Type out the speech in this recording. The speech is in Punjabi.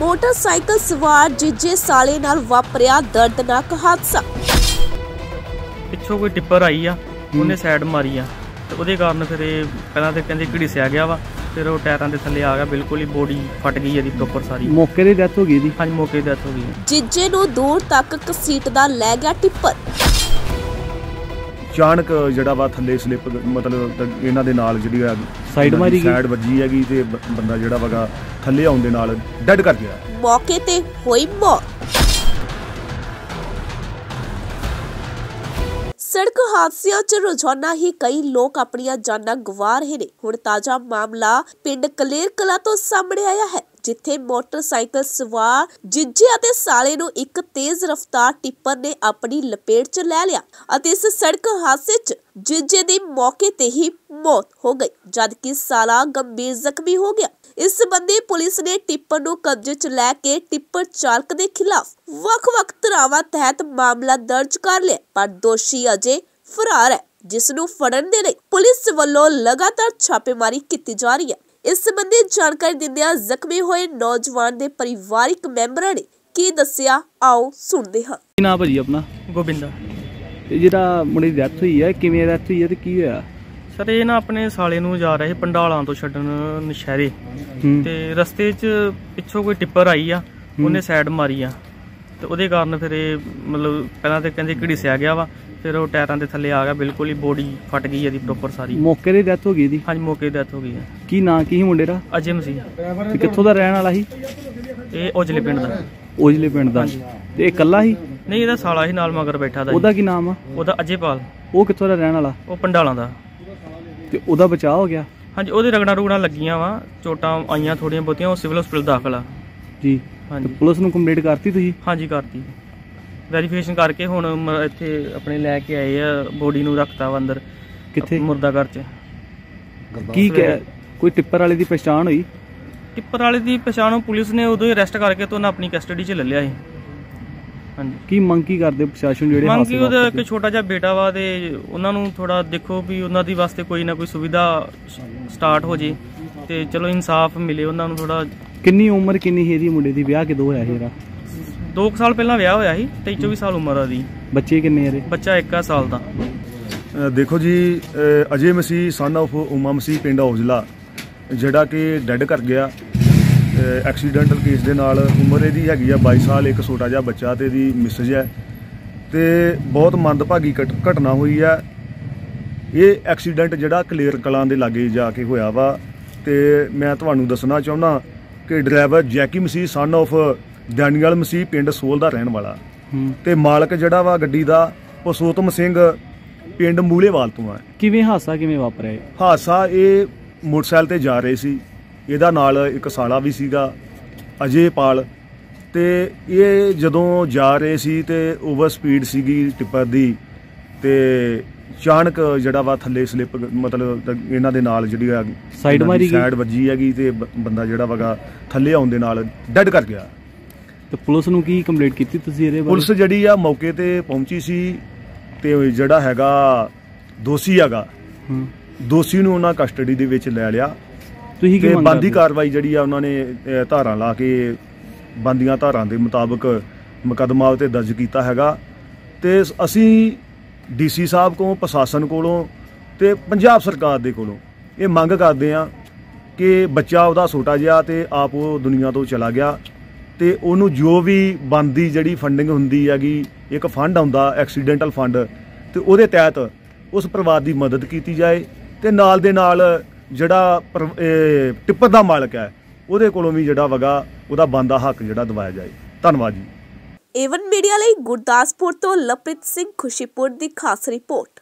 ਮੋਟਰਸਾਈਕਲ ਸਵਾਰ ਜੀਜੇ ਸਾਲੇ ਨਾਲ ਵਾਪਰਿਆ ਦਰਦਨਾਕ ਹਾਦਸਾ। ਪਿੱਛੋਂ ਕੋਈ ਟਿੱਪਰ ਆਈ ਆ ਉਹਨੇ ਸਾਈਡ ਮਾਰੀ ਆ। ਤੇ ਉਹਦੇ ਕਾਰਨ ਫਿਰ ਇਹ ਪਹਿਲਾਂ ਤੇ ਕਹਿੰਦੇ ਘੜੀਸਿਆ ਗਿਆ ਵਾ ਫਿਰ ਉਹ ਟਾਇਰਾਂ ਦੇ ਥੱਲੇ ਆ ਗਿਆ ਬਿਲਕੁਲ ਹੀ ਬੋਡੀ ਫਟ ਗਈ ਇਹਦੀ ਪ੍ਰੋਪਰ ਸਾਰੀ। ਮੌਕੇ ਦੀ ਡੈਥ ਹੋ ਗਈ ਦੀ ਹਾਂਜੀ ਮੌਕੇ ਤੇ ਡੈਥ ਹੋ ਗਈ। ਜੀਜੇ ਨੂੰ ਦੂਰ ਤੱਕ ਘਸੀਟਦਾ ਲੈ ਗਿਆ ਟਿੱਪਰ। ਅਚਾਨਕ ਜਿਹੜਾ ਵਾ ਥੱਲੇ ਸਲਿੱਪ ਮਤਲਬ ਇਹਨਾਂ ਦੇ ਨਾਲ ਜਿਹੜੀ ਆ Side ਮਾਰੀ ਗਈ? ਸਾਈਡ ਵੱਜੀ ਹੈਗੀ ਤੇ ਬੰਦਾ ਜਿਹੜਾ ਵਗਾ ਥੱਲੇ ਆਉਣ ਦੇ ਨਾਲ ਡੈਡ ਕਰ ਗਿਆ। ਮੌਕੇ ਤੇ ਹੋਈ ਮੌਤ। ਸੜਕ ਹਾਦਸਿਆਂ 'ਚ ਰੋਜ਼ਾਨਾ ਹੀ ਕਈ ਲੋਕ ਆਪਣੀਆਂ ਜਾਨਾਂ ਗਵਾ ਰਹੇ ਨੇ। ਹੁਣ ਤਾਜ਼ਾ ਮਾਮਲਾ ਪਿੰਡ ਕਲੇਰ ਕਲਾ ਤੋਂ ਸਾਹਮਣੇ ਆਇਆ ਹੈ। ਜਿੱਥੇ ਮੋਟਰਸਾਈਕਲ ਸਵਾਰ ਜਿੱਜੇ ਅਤੇ ਸਾਲੇ ਨੂੰ ਇੱਕ ਤੇਜ਼ ਰਫ਼ਤਾਰ ਟਿੱਪਰ ਨੇ ਆਪਣੀ ਲਪੇਟ 'ਚ ਲੈ ਲਿਆ ਅਤੇ ਇਸ ਸੜਕ ਹਾਦਸੇ 'ਚ ਜਿੱਜੇ ਦੀ ਮੌਕੇ ਤੇ ਹੀ ਮੌਤ ਹੋ ਗਈ, ਜਦਕਿ ਸਾਲਾ ਗੰਭੀਰ ਜ਼ਖਮੀ ਹੋ ਗਿਆ। ਇਸ ਸੰਬੰਧੀ ਪੁਲਿਸ ਨੇ ਟਿੱਪਰ ਨੂੰ ਕਬਜ਼ੇ 'ਚ ਲੈ ਕੇ ਟਿੱਪਰ ਚਾਲਕ ਦੇ ਖਿਲਾਫ ਵੱਖ-ਵੱਖ ਧਾਰਾਵਾਂ ਤਹਿਤ ਮਾਮਲਾ ਦਰਜ ਕਰ ਲਿਆ, ਪਰ ਦੋਸ਼ੀ ਅਜੇ ਫਰਾਰ ਹੈ, ਜਿਸ ਨੂੰ ਫੜਨ ਦੇ ਲਈ ਪੁਲਿਸ ਵੱਲੋਂ ਲਗਾਤਾਰ ਛਾਪੇਮਾਰੀ ਕੀਤੀ ਜਾ ਰਹੀ ਹੈ। ਇਸ ਸੰਬੰਧੀ ਜਾਣਕਾਰੀ ਦਿੰਦਿਆਂ ਜ਼ਖਮੀ ਹੋਏ ਨੌਜਵਾਨ ਦੇ ਪਰਿਵਾਰਿਕ ਮੈਂਬਰਾਂ ਨੇ ਕੀ ਦੱਸਿਆ? ਆਓ ਸੁਣਦੇ ਹਾਂ। ਕੀ ਨਾਂ ਭਾਜੀ ਆਪਣਾ? ਗੋਬਿੰਦਾ। ਇਹ ਜਿਹੜਾ ਮੁੰਡੇ ਦੀ ਡੈਥ ਹੋਈ ਹੈ ਕਿਵੇਂ ਡੈਥ ਹੋਈ ਹੈ ਤੇ ਕੀ ਹੋਇਆ? ਸਰ ਇਹ ਨਾ ਆਪਣੇ ਸਾਲੇ ਨੂੰ ਜਾ ਰਹੇ ਪੰਡਾਲਾਂ ਤੋਂ ਛੱਡਣ ਨਸ਼ਹਿਰੇ। ਹੂੰ। ਤੇ ਰਸਤੇ 'ਚ ਪਿੱਛੋਂ ਕੋਈ ਟਿੱਪਰ ਆਈ ਆ ਉਹਨੇ ਸਾਈਡ ਮਾਰੀ ਆ। ਤੇ ਉਹਦੇ ਕਾਰਨ ਫਿਰ ਇਹ ਮਤਲਬ ਪਹਿਲਾਂ ਤੇ ਕਹਿੰਦੇ ਘੜੀਸਿਆ ਗਿਆ ਵਾ। ਫਿਰ ਉਹ ਟਾਇਰਾਂ ਦੇ ਥੱਲੇ ਆ ਗਿਆ ਬਿਲਕੁਲ ਹੀ ਬੋਡੀ ਫਟ ਗਈ ਇਹਦੀ ਪ੍ਰੋਪਰ ਸਾਰੀ। ਮੌਕੇ ਦੀ ਡੈਥ ਹੋ ਗਈ ਦੀ ਹਾਂਜੀ ਮੌਕੇ ਤੇ ਡੈਥ ਹੋ ਗਈ ਹੈ। ਕੀ ਨਾਂ ਕੀ ਸੀ ਮੁੰਡੇ ਦਾ? ਅਜੇ ਮਸੀਹ। ਤੇ ਕਿੱਥੋਂ ਦਾ ਰਹਿਣ ਵਾਲਾ ਸੀ? ਇਹ ਔਜਲੇ ਪਿੰਡ ਦਾ। ਉਜਲੇ ਪਿੰਡ ਦਾ। ਤੇ ਇਹ ਇਕੱਲਾ ਸੀ? ਨਹੀਂ ਇਹਦਾ ਸਾਲਾ ਹੀ ਨਾਲ ਮਗਰ ਬੈਠਾ ਦਾ ਜੀ। ਉਹਦਾ ਕੀ ਨਾਮ ਆ? ਉਹਦਾ ਅਜੇਪਾਲ। ਉਹ ਕਿੱਥੋਂ ਦਾ ਰਹਿਣ ਵਾਲਾ? ਉਹ ਪੰਡਾਲਾਂ ਦਾ। ਤੇ ਉਹਦਾ ਬਚਾਅ ਹੋ ਗਿਆ? ਹਾਂਜੀ ਉਹਦੇ ਰਗੜਾ ਰੁਗੜਾ ਲੱਗੀਆਂ ਵਾ ਚੋਟਾਂ ਆਈਆਂ ਥੋੜੀਆਂ ਬਹੁਤੀਆਂ ਉਹ ਸਿਵਲ ਹਸਪੀਟਲ ਦਾਖਲ ਆ। ਜੀ। ਤੇ ਹਾਂਜੀ। ਪੁਲਿਸ ਨੂੰ ਕੰਪਲੇਂਟ ਕਰਤੀ ਤੁਸੀਂ? ਹਾਂਜੀ ਕਰਤੀ। ਵੈਰੀਫਿਕੇਸ਼ਨ ਕਰਕੇ ਹੁਣ ਮ- ਇੱਥੇ ਆਪਣੇ ਲੈ ਕੇ ਆਏ ਆ ਬੋਡੀ ਨੂੰ ਰੱਖਤਾ ਵਾ ਅੰਦਰ ਕਿੱਥੇ? ਮੁਰਦਾ ਘਰ ਚ। ਕੀ ਕਹਿ ਕੋਈ ਟਿੱਪਰ ਵਾਲੇ ਦੀ ਪਛਾਣ ਹੋਈ? ਟਿੱਪਰ ਵਾਲੇ ਦੀ ਪਛਾਣ ਉਹ ਪੁਲਿਸ ਨੇ ਉਦੋਂ ਹੀ ਅਰੈਸਟ ਕਰਕੇ ਤੋਂ ਆਪਣੀ ਕਸਟਡੀ 'ਚ ਲੈ ਲਿਆ ਸੀ। ਹਾਂਜੀ। ਕੀ ਮੰਗ ਕੀ ਕਰਦੇ ਪ੍ਰਸ਼ਾਸਨ ਜਿਹੜੇ ਮੰਗ ਹਾਦਸੇ ਕੀ ਉਹਦਾ? ਇੱਕ ਛੋਟਾ ਜਿਹਾ ਬੇਟਾ ਵਾ ਤੇ ਉਹਨਾਂ ਨੂੰ ਥੋੜਾ ਦੇਖੋ ਵੀ ਉਹਨਾਂ ਦੀ ਵਾਸਤੇ ਕੋਈ ਨਾ ਕੋਈ ਸੁਵਿਧਾ ਸਟਾਰਟ ਹੋ ਜੇ ਤੇ ਚਲੋ ਇਨਸਾਫ ਮਿਲੇ ਉਹਨਾਂ ਨੂੰ ਥੋੜਾ ਕਿੰਨੀ ਉਮਰ ਕਿੰਨੀ ਸੀ ਇਹਦੀ ਮੁੰਡੇ ਦੀ? ਵਿਆਹ ਕਿਦੋਂ ਹੋਇਆ ਸੀ ਇਹਦਾ? 2 ਸਾਲ ਪਹਿਲਾਂ ਵਿਆਹ ਹੋਇਆ ਸੀ 23 24 ਸਾਲ ਉਮਰ ਆ ਦੀ ਬੱਚੇ ਕਿੰਨੇ ਇਹਦੇ? ਬੱਚਾ 1 ਸਾਲ ਦਾ। ਦੇਖੋ ਜੀ ਅਜੇ ਮਸੀਹ ਸਨ of ਉਮਾ ਮਸੀਹ ਪਿੰਡ ਔਜਲਾ ਜਿਹੜਾ ਕਿ ਡੈਡ ਕਰ ਗਿਆ। ਐਕਸੀਡੈਂਟਲ ਕੇਸ ਦੇ ਨਾਲ ਉਮਰ ਇਹਦੀ ਹੈਗੀ ਆ 22 ਸਾਲ ਇੱਕ ਛੋਟਾ ਜਿਹਾ ਬੱਚਾ ਤੇ ਇਹਦੀ ਮਿਸਜ ਹੈ। ਤੇ ਬਹੁਤ ਮੰਦਭਾਗੀ ਘਟ- ਘਟਨਾ ਹੋਈ ਹੈ ਇਹ ਐਕਸੀਡੈਂਟ ਜਿਹੜਾ ਕਲੇਰ ਕਲਾਂ ਦੇ ਲਾਗੇ ਜਾ ਕੇ ਹੋਇਆ ਵਾ। ਤੇ ਮੈਂ ਤੁਹਾਨੂੰ ਦੱਸਣਾ ਚਾਹੁੰਦਾ ਕਿ driver Jackie Masih son of Daniel Masih ਪਿੰਡ ਸੋਲ ਦਾ ਰਹਿਣ ਵਾਲਾ। ਤੇ ਮਾਲਕ ਜਿਹੜਾ ਵਾ ਗੱਡੀ ਦਾ ਪਸੋਤਮ ਸਿੰਘ ਪਿੰਡ ਮੂਲੇਵਾਲ ਤੋਂ ਆ। ਕਿਵੇਂ ਹਾਦਸਾ ਕਿਵੇਂ ਵਾਪਰਿਆ? ਹਾਦਸਾ ਇਹ ਮੋਟਰਸਾਈਕਲ ਤੇ ਜਾ ਰਹੇ ਸੀ। ਇਹਦਾ ਨਾਲ ਇੱਕ ਸਾਲਾ ਵੀ ਸੀਗਾ ਅਜੇਪਾਲ ਤੇ ਇਹ ਜਦੋਂ ਜਾ ਰਹੇ ਸੀ ਤੇ ਓਵਰ ਸਪੀਡ ਸੀਗੀ ਟਿੱਪਰ ਦੀ ਤੇ ਅਚਾਨਕ ਜਿਹੜਾ ਵਾ ਥੱਲੇ ਸਲਿੱਪ ਮਤਲਬ ਇਹਨਾਂ ਦੇ ਨਾਲ ਜਿਹੜੀ Side ਮਾਰੀ ਗਈ? ਸਾਈਡ ਵੱਜੀ ਹੈਗੀ ਤੇ ਬੰਦਾ ਜਿਹੜਾ ਵਗਾ ਥੱਲੇ ਆਉਣ ਦੇ ਨਾਲ ਡੈਡ ਕਰ ਗਿਆ। ਤੇ ਪੁਲਿਸ ਨੂੰ ਕੀ ਕੰਪਲੇਂਟ ਕੀਤੀ ਤੁਸੀਂ ਇਹਦੇ ਬਾਰੇ? ਪੁਲਿਸ ਜਿਹੜੀ ਆ ਮੌਕੇ ਤੇ ਪਹੁੰਚੀ ਸੀ ਤੇ ਜਿਹੜਾ ਹੈਗਾ ਦੋਸ਼ੀ ਹੈਗਾ ਦੋਸ਼ੀ ਨੂੰ ਉਹਨਾਂ ਕਸਟਡੀ ਦੇ ਵਿੱਚ ਲੈ ਲਿਆ। ਤੁਸੀਂ ਕੀ ਬੰਦੀ? ਕਾਰਵਾਈ ਜਿਹੜੀ ਆ ਉਹਨਾਂ ਨੇ ਧਾਰਾਂ ਲਾ ਕੇ ਬੰਦੀਆਂ ਧਾਰਾਂ ਦੇ ਮੁਤਾਬਕ ਮੁਕੱਦਮਾ ਉਤੇ ਦਰਜ ਕੀਤਾ ਹੈਗਾ। ਤੇ ਅਸੀਂ ਡੀਸੀ ਸਾਹਿਬ ਕੋਲੋਂ ਪ੍ਰਸ਼ਾਸਨ ਕੋਲੋਂ ਤੇ ਪੰਜਾਬ ਸਰਕਾਰ ਦੇ ਕੋਲੋਂ ਇਹ ਮੰਗ ਕਰਦੇ ਆ ਕਿ ਬੱਚਾ ਉਹਦਾ ਛੋਟਾ ਜਿਹਾ ਤੇ ਆਪ ਉਹ ਦੁਨੀਆ ਤੋਂ ਚਲਾ ਗਿਆ। ਤੇ ਉਹਨੂੰ ਜੋ ਵੀ ਬੰਦੀ ਜਿਹੜੀ ਫੰਡਿੰਗ ਹੁੰਦੀ ਹੈਗੀ, ਇੱਕ ਫੰਡ ਆਉਂਦਾ ਐਕਸੀਡੈਂਟਲ ਫੰਡ ਤੇ ਉਹਦੇ ਤਹਿਤ ਉਸ ਪਰਿਵਾਰ ਦੀ ਮਦਦ ਕੀਤੀ ਜਾਏ ਤੇ ਨਾਲ ਦੇ ਨਾਲ ਜਿਹੜਾ ਪਰ- ਟਿੱਪਰ ਦਾ ਮਾਲਕ ਹੈ, ਉਹਦੇ ਕੋਲੋਂ ਵੀ ਜਿਹੜਾ ਵਗਾ, ਉਹਦਾ ਬੰਦਾ ਹੱਕ ਜਿਹੜਾ ਦਵਾਇਆ ਜਾਏ। ਧੰਨਵਾਦ ਜੀ। ਏਵਨ ਮੀਡੀਆ ਲਈ ਗੁਰਦਾਸਪੁਰ ਤੋਂ ਲਪ੍ਰਿਤ ਸਿੰਘ ਖੁਸ਼ੀਪੁਰ ਦੀ ਖਾਸ ਰਿਪੋਰਟ।